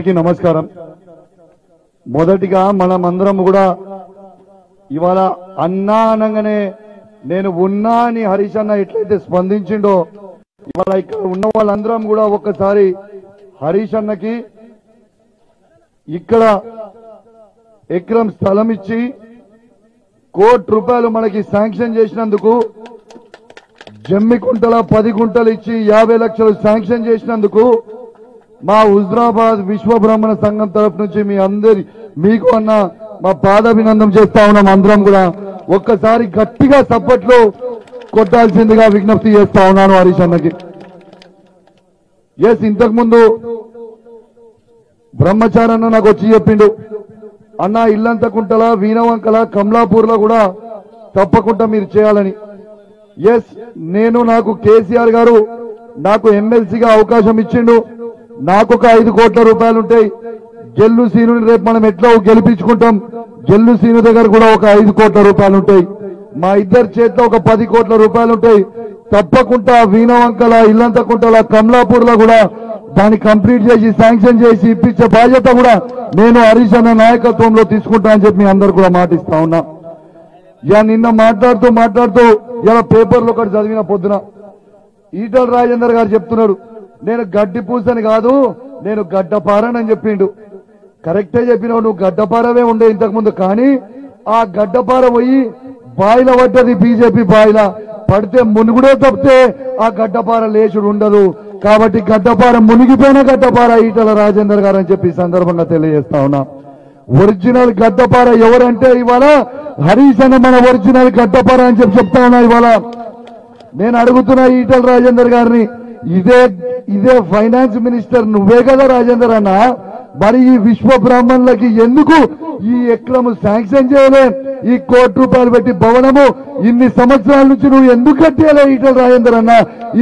అందరికీ నమస్కారం. మొదటిగా మనమందరం కూడా ఇవాళ అన్నా అనగానే నేను ఉన్నా అని హరీష్ అన్న ఎట్లయితే స్పందించిండో ఇవాళ ఇక్కడ ఉన్న వాళ్ళందరం కూడా ఒక్కసారి హరీష్ అన్నకి ఇక్కడ ఎకరం స్థలం ఇచ్చి కోటి రూపాయలు మనకి శాంక్షన్ చేసినందుకు జమ్మి కుంటల పది గుంటలు ఇచ్చి యాభై లక్షలు శాంక్షన్ చేసినందుకు మా హుజరాబాద్ విశ్వ బ్రాహ్మణ సంఘం తరపు నుంచి మీ అందరి మీకు అన్న మా పాదాభినందం చేస్తా ఉన్నాం అందరం కూడా. ఒక్కసారి గట్టిగా సప్పట్లో కొట్టాల్సిందిగా విజ్ఞప్తి చేస్తా ఉన్నాను హరీష్ అన్నకి. ఎస్ ఇంతకుముందు బ్రహ్మచారి అన్న నాకు వచ్చి చెప్పిండు. అన్న ఇల్లంతకుంటల వీణవంకల కమలాపూర్లో కూడా తప్పకుండా మీరు చేయాలని. ఎస్ నేను నాకు కేసీఆర్ గారు నాకు ఎమ్మెల్సీగా అవకాశం ఇచ్చిండు. నాకు ఒక ఐదు కోట్ల రూపాయలు ఉంటాయి జల్లు సీనుని రేపు మనం ఎట్లా గెలిపించుకుంటాం? జల్లు సీను దగ్గర కూడా ఒక ఐదు కోట్ల రూపాయలు ఉంటాయి మా ఇద్దరి చేతిలో ఒక పది కోట్ల రూపాయలు ఉంటాయి తప్పకుండా వీణవంకల ఇల్లంతకుంటల కమలాపూర్లో కూడా దాన్ని కంప్లీట్ చేసి శాంక్షన్ చేసి ఇప్పించే బాధ్యత కూడా నేను హరీష్ అన్న నాయకత్వంలో తీసుకుంటా అని చెప్పి మీ అందరు కూడా మాటిస్తా ఉన్నా. ఇక నిన్న మాట్లాడుతూ మాట్లాడుతూ ఇలా పేపర్లో ఒకటి చదివిన పొద్దున. ఈటల రాజేందర్ గారు చెప్తున్నాడు నేను గడ్డి పూసని కాదు నేను గడ్డపారని చెప్పిండు. కరెక్టే చెప్పినావు నువ్వు గడ్డపారవే ఉండే ఇంతకుముందు. కానీ ఆ గడ్డపార పోయి బాయిల పడ్డది బీజేపీ బాయిల. పడితే మునుగుడే తప్పితే ఆ గడ్డపార లేచుడు ఉండదు. కాబట్టి గడ్డపార మునిగిపోయిన గడ్డపార ఈటల రాజేందర్ గారు అని చెప్పి సందర్భంగా తెలియజేస్తా ఉన్నా. ఒరిజినల్ గడ్డపార ఎవరంటే ఇవాళ హరీష్ అన్న మన ఒరిజినల్ గడ్డపార అని చెప్పి చెప్తా ఉన్నా ఇవాళ. నేను అడుగుతున్నా ఈటల రాజేందర్ గారిని ఇదే ఇదే ఫైనాన్స్ మినిస్టర్ నువ్వే కదా రాజేందర్ అన్న. మరి ఈ విశ్వ బ్రాహ్మణులకి ఎందుకు ఈ ఎక్రము శాంక్షన్ చేయలే? ఈ కోటి రూపాయలు పెట్టి భవనము ఇన్ని సంవత్సరాల నుంచి నువ్వు ఎందుకు కట్టేయలే ఈటల రాజేందర్ అన్న?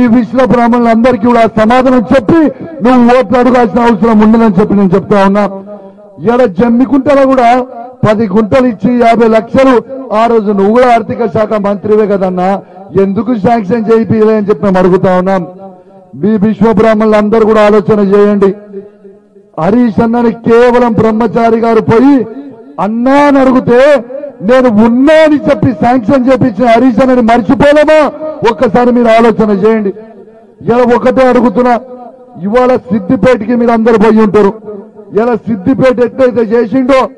ఈ విశ్వ బ్రాహ్మణులందరికీ కూడా సమాధానం చెప్పి నువ్వు ఓట్లు అడగాల్సిన అవసరం ఉండదని చెప్పి నేను చెప్తా ఉన్నా. ఇక్కడ జమ్మికుంటలో కూడా పది గుంటలు ఇచ్చి యాభై లక్షలు ఆ రోజు నువ్వు కూడా ఆర్థిక శాఖ మంత్రివే కదన్నా. ఎందుకు శాంక్షన్ చేయిలే అని చెప్పి మేము అడుగుతా ఉన్నాం. మీ విశ్వ బ్రాహ్మణులు కూడా ఆలోచన చేయండి. హరీష్ అన్నని కేవలం బ్రహ్మచారి గారు పోయి అన్నా అని అడిగితే నేను ఉన్నా అని చెప్పి శాంక్షన్ చేపించిన హరీష్ అన్నని మర్చిపోలేమా? ఒక్కసారి మీరు ఆలోచన చేయండి. ఇలా ఒకటే అడుగుతున్నా ఇవాళ సిద్దిపేటకి మీరు అందరు పోయి ఉంటారు. ఇలా సిద్దిపేట ఎట్లయితే చేసిండో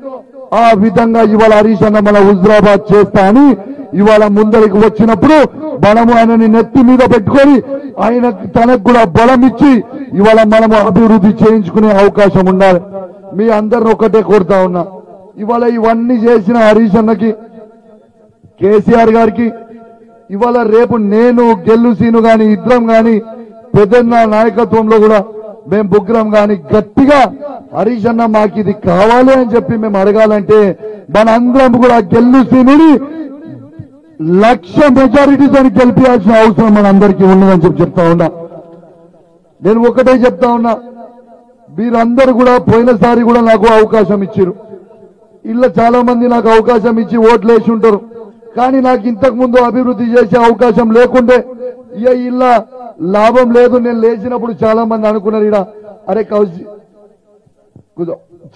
ఆ విధంగా ఇవాళ హరీష్ అన్న మన హుజరాబాద్ చేస్తా అని ఇవాళ ముందరికి వచ్చినప్పుడు మనము ఆయనని నెత్తి మీద పెట్టుకొని ఆయన తనకు కూడా బలం ఇచ్చి ఇవాళ మనము అభివృద్ధి చేయించుకునే అవకాశం ఉండాలి. మీ అందరిని ఒకటే కోరుతా ఉన్నా. ఇవాళ ఇవన్నీ చేసిన హరీష్ అన్నకి కేసీఆర్ గారికి ఇవాళ రేపు నేను గెల్లు సీను గాని ఇద్దరం గాని పెద్దన్న నాయకత్వంలో కూడా మేము బుగ్రం గాని గట్టిగా హరీష్ అన్న మాకు ఇది కావాలి అని చెప్పి మేము అడగాలంటే మన అందరం కూడా గెల్లు సీనుని లక్ష మెజారిటీతో గెలిపించాల్సిన అవసరం మనందరికీ ఉన్నదని చెప్పి చెప్తా ఉన్నా. నేను ఒకటే చెప్తా ఉన్నా. మీరందరూ కూడా పోయినసారి కూడా నాకు అవకాశం ఇచ్చారు ఇలా చాలా మంది నాకు అవకాశం ఇచ్చి ఓట్లు వేసి ఉంటారు. కానీ నాకు ఇంతకు ముందు అభివృద్ధి చేసే అవకాశం లేకుండే ఇక ఇలా లాభం లేదు నేను లేచినప్పుడు చాలా మంది అనుకున్నారు ఇక్కడ అరే కౌశి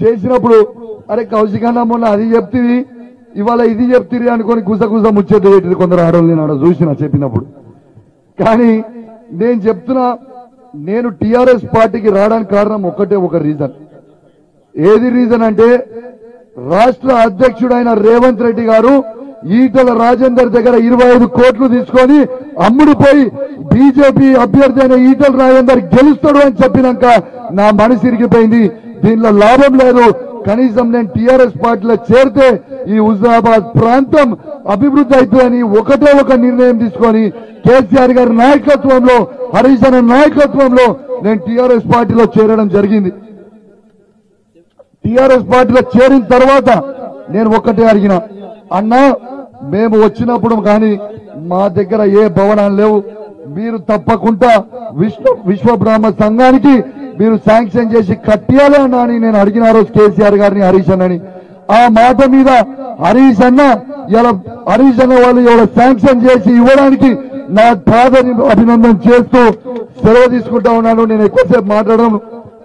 చేసినప్పుడు అరే కౌశికన్న మొన్న అది చెప్తివి ఇవాళ ఇది చెప్తిరి అనుకొని గుసగుస ముచ్చేది పెట్టింది కొందరు ఆడవాళ్ళు నేను చూసిన చెప్పినప్పుడు. కానీ నేను చెప్తున్నా నేను టిఆర్ఎస్ పార్టీకి రావడానికి కారణం ఒకటే ఒక రీజన్ ఏది రీజన్ అంటే రాష్ట్ర అధ్యక్షుడైన రేవంత్ రెడ్డి గారు ఈటల రాజేందర్ దగ్గర ఇరవై ఐదు కోట్లు తీసుకొని అమ్ముడుపోయి బీజేపీ అభ్యర్థి అయిన ఈటల రాజేందర్ గెలుస్తాడు అని చెప్పినాక నా మనసు ఇరిగిపోయింది. దీనిలో లాభం లేదు. కనీసం నేను టిఆర్ఎస్ పార్టీలో చేరితే ఈ హుజరాబాద్ ప్రాంతం అభివృద్ధి అవుతుందని ఒకటే ఒక నిర్ణయం తీసుకొని కేసీఆర్ గారి నాయకత్వంలో హరీష్ అన్న నాయకత్వంలో నేను టిఆర్ఎస్ పార్టీలో చేరడం జరిగింది. టిఆర్ఎస్ పార్టీలో చేరిన తర్వాత నేను ఒక్కటే అడిగిన అన్నా మేము వచ్చినప్పుడు కానీ మా దగ్గర ఏ భవనాలు లేవు మీరు తప్పకుండా విష్ణు విశ్వ బ్రాహ్మ సంఘానికి మీరు శాంక్షన్ చేసి కట్టియాలి అని నేను అడిగిన రోజు కేసీఆర్ గారిని హరీష్ అన్నని. ఆ మాట మీద హరీష్ అన్న ఇలా హరీష్ అన్న వాళ్ళు ఇవాళ శాంక్షన్ చేసి ఇవ్వడానికి నా బాధని అభినందన చేస్తూ సెలవు తీసుకుంటా ఉన్నాను. నేను ఎక్కువసేపు మాట్లాడడం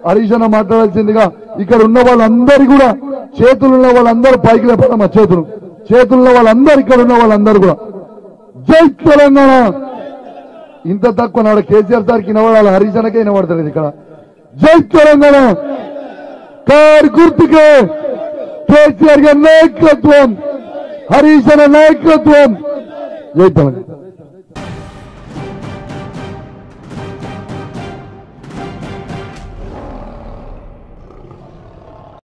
హరీష్ అన్న మాట్లాడాల్సిందిగా ఇక్కడ ఉన్న వాళ్ళందరి కూడా చేతులు ఉన్న వాళ్ళందరూ పైకి లేపడం చేతులు. చేతులు వాళ్ళందరూ ఇక్కడ ఉన్న వాళ్ళందరూ కూడా. జై తెలంగాణ! ఇంత తక్కువ నాడు కేసీఆర్ సార్కి వినబడాలి హరీష్ అన్నకే వినబడతలేదు ఇక్కడ జై తెలంగాణ కార్ గుర్తుకే కేసీఆర్ గారి నాయకత్వం హరీష్ అన్న నాయకత్వం జై తెలంగాణ